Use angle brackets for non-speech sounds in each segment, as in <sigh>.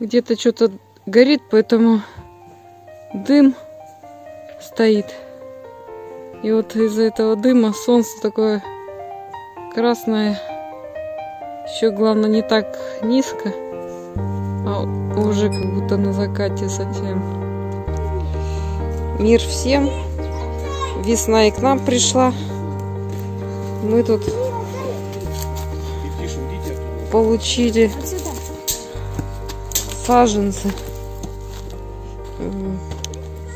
Где-то что-то горит, поэтому дым стоит. И вот из-за этого дыма солнце такое красное. Еще главное не так низко, а уже как будто на закате совсем. Мир всем. Весна и к нам пришла. Мы тут получили саженцы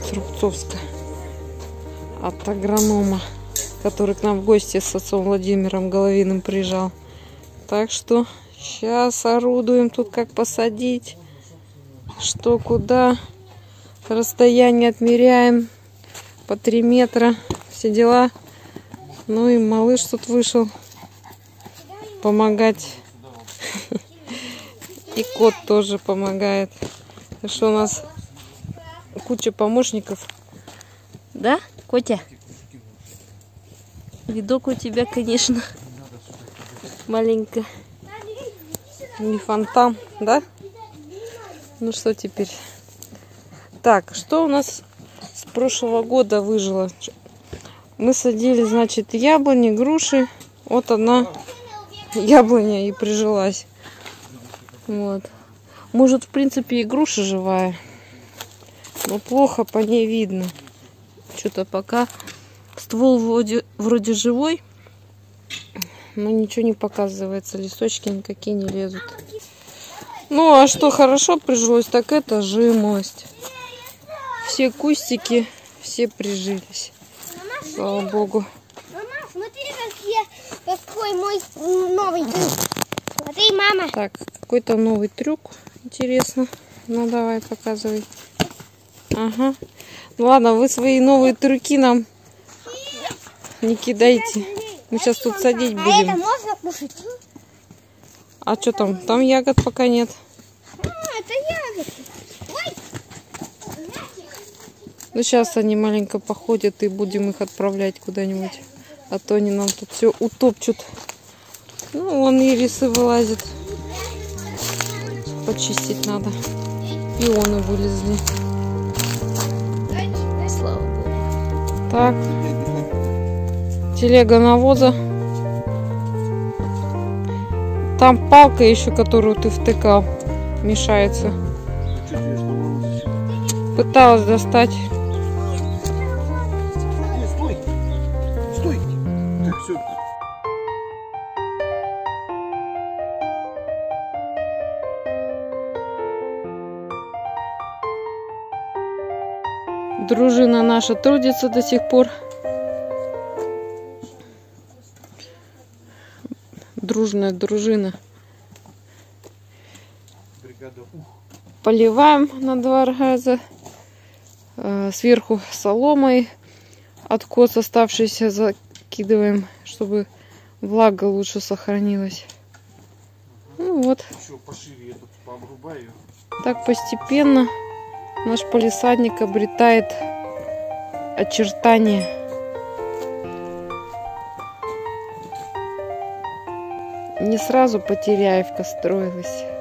с Рубцовска от агронома, который к нам в гости с отцом Владимиром Головиным приезжал. Так что сейчас орудуем тут, как посадить, что куда. Расстояние отмеряем по 3 метра. Все дела. Ну и малыш тут вышел помогать. <laughs> И кот тоже помогает. Что у нас куча помощников. Да, Котя? Видок у тебя, конечно, маленько. Не фонтан, да? Ну что теперь? Так, что у нас с прошлого года выжило? Мы садили, значит, яблони, груши. Вот одна яблоня и прижилась. Вот. Может, в принципе, и груша живая. Но плохо по ней видно. Что-то пока ствол вроде, вроде живой, но ничего не показывается. Листочки никакие не лезут. Ну, а что хорошо прижилось, так это жимолость. Все кустики, все прижились. Слава богу. Мама, смотри, как я, какой мой новый мама. Так, какой-то новый трюк. Интересно. Ну, давай, показывай. Ага. Ну ладно, вы свои новые трюки нам не кидайте. Мы сейчас тут садить А это будем. можно кушать? А что там? Там ягод пока нет. А, это ягодки. Ой. Ну, сейчас они маленько походят и будем их отправлять куда-нибудь. А то они нам тут все утопчут. Ну, вон ирисы вылазят. Почистить надо. Пионы вылезли. Слава богу. Так. Телега навоза. Там палка еще, которую ты втыкал, мешается. Пыталась достать. Дружина наша трудится до сих пор. Дружная дружина. Поливаем на два раза. Э, Сверху соломой. Откос оставшийся закидываем, чтобы влага лучше сохранилась. Ну вот, так постепенно наш полисадник обретает очертания. Не сразу Потеряевка строилась.